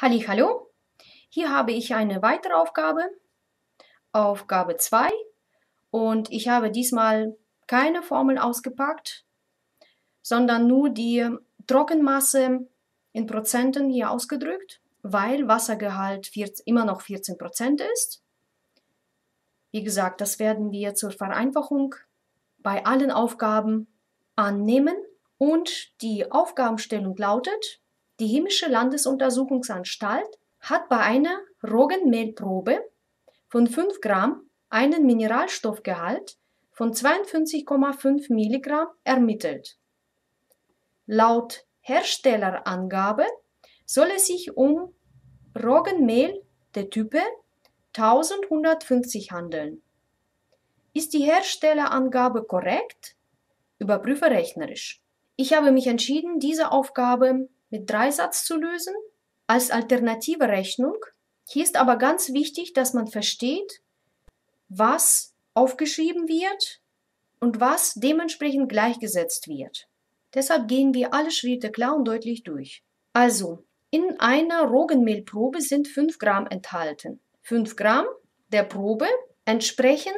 Hallo, hier habe ich eine weitere Aufgabe, Aufgabe 2 und ich habe diesmal keine Formel ausgepackt, sondern nur die Trockenmasse in Prozenten hier ausgedrückt, weil Wassergehalt immer noch 14% ist. Wie gesagt, das werden wir zur Vereinfachung bei allen Aufgaben annehmen. Und die Aufgabenstellung lautet, die Chemische Landesuntersuchungsanstalt hat bei einer Roggenmehlprobe von 5 Gramm einen Mineralstoffgehalt von 52,5 Milligramm ermittelt. Laut Herstellerangabe soll es sich um Roggenmehl der Type 1150 handeln. Ist die Herstellerangabe korrekt? Überprüfe rechnerisch. Ich habe mich entschieden, diese Aufgabe mit Dreisatz zu lösen als alternative Rechnung. Hier ist aber ganz wichtig, dass man versteht, was aufgeschrieben wird und was dementsprechend gleichgesetzt wird. Deshalb gehen wir alle Schritte klar und deutlich durch. Also, in einer Roggenmehlprobe sind 5 Gramm enthalten. 5 Gramm der Probe entsprechen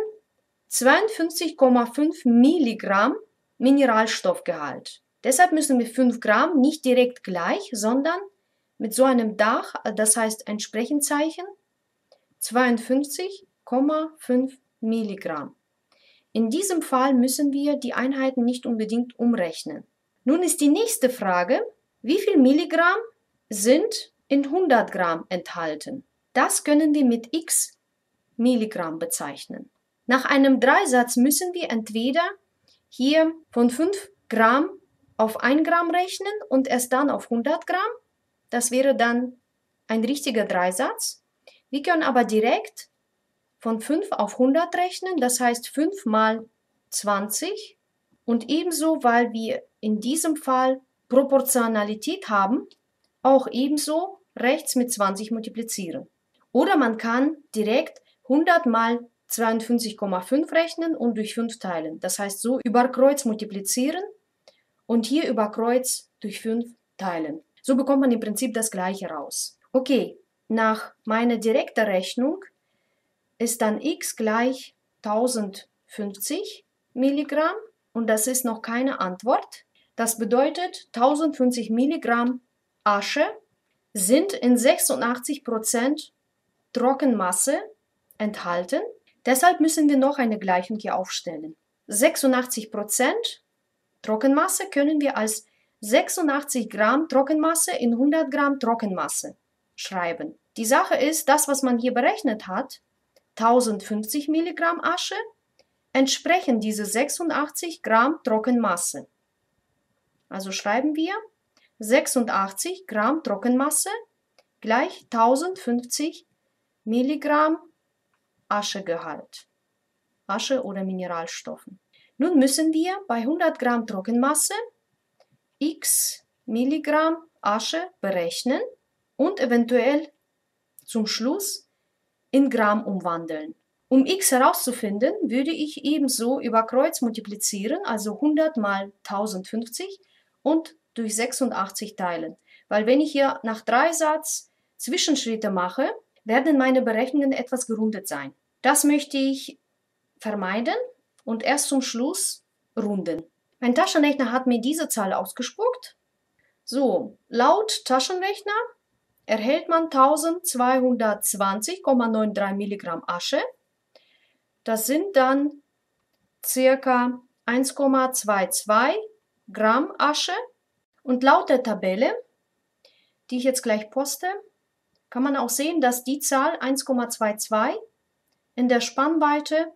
52,5 Milligramm Mineralstoffgehalt. Deshalb müssen wir 5 Gramm nicht direkt gleich, sondern mit so einem Dach, das heißt ein Sprechenzeichen, 52,5 Milligramm. In diesem Fall müssen wir die Einheiten nicht unbedingt umrechnen. Nun ist die nächste Frage, wie viel Milligramm sind in 100 Gramm enthalten? Das können wir mit x Milligramm bezeichnen. Nach einem Dreisatz müssen wir entweder hier von 5 Gramm auf 1 Gramm rechnen und erst dann auf 100 Gramm. Das wäre dann ein richtiger Dreisatz. Wir können aber direkt von 5 auf 100 rechnen, das heißt 5 mal 20 und ebenso, weil wir in diesem Fall Proportionalität haben, auch ebenso rechts mit 20 multiplizieren. Oder man kann direkt 100 mal 52,5 rechnen und durch 5 teilen. Das heißt so über Kreuz multiplizieren und hier über Kreuz durch 5 teilen. So bekommt man im Prinzip das gleiche raus. Okay, nach meiner direkten Rechnung ist dann x gleich 1050 Milligramm und das ist noch keine Antwort. Das bedeutet 1050 Milligramm Asche sind in 86% Trockenmasse enthalten. Deshalb müssen wir noch eine Gleichung hier aufstellen. 86% Trockenmasse können wir als 86 Gramm Trockenmasse in 100 Gramm Trockenmasse schreiben. Die Sache ist, das, was man hier berechnet hat, 1050 Milligramm Asche, entsprechen diese 86 Gramm Trockenmasse. Also schreiben wir 86 Gramm Trockenmasse gleich 1050 Milligramm Aschegehalt. Asche oder Mineralstoffen. Nun müssen wir bei 100 Gramm Trockenmasse x Milligramm Asche berechnen und eventuell zum Schluss in Gramm umwandeln. Um x herauszufinden, würde ich ebenso über Kreuz multiplizieren, also 100 mal 1050 und durch 86 teilen. Weil wenn ich hier nach drei Satz Zwischenschritte mache, werden meine Berechnungen etwas gerundet sein. Das möchte ich vermeiden und erst zum Schluss runden. Mein Taschenrechner hat mir diese Zahl ausgespuckt. So, laut Taschenrechner erhält man 1220,93 Milligramm Asche. Das sind dann circa 1,22 Gramm Asche. Und laut der Tabelle, die ich jetzt gleich poste, kann man auch sehen, dass die Zahl 1,22 in der Spannweite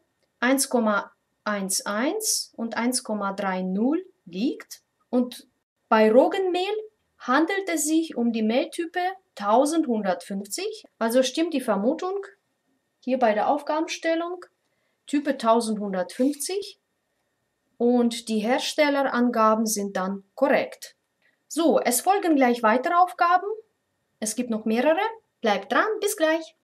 1,11 und 1,30 liegt. Und bei Roggenmehl handelt es sich um die Mehltype 1150. Also stimmt die Vermutung hier bei der Aufgabenstellung Type 1150 und die Herstellerangaben sind dann korrekt. So, es folgen gleich weitere Aufgaben. Es gibt noch mehrere. Bleibt dran, bis gleich.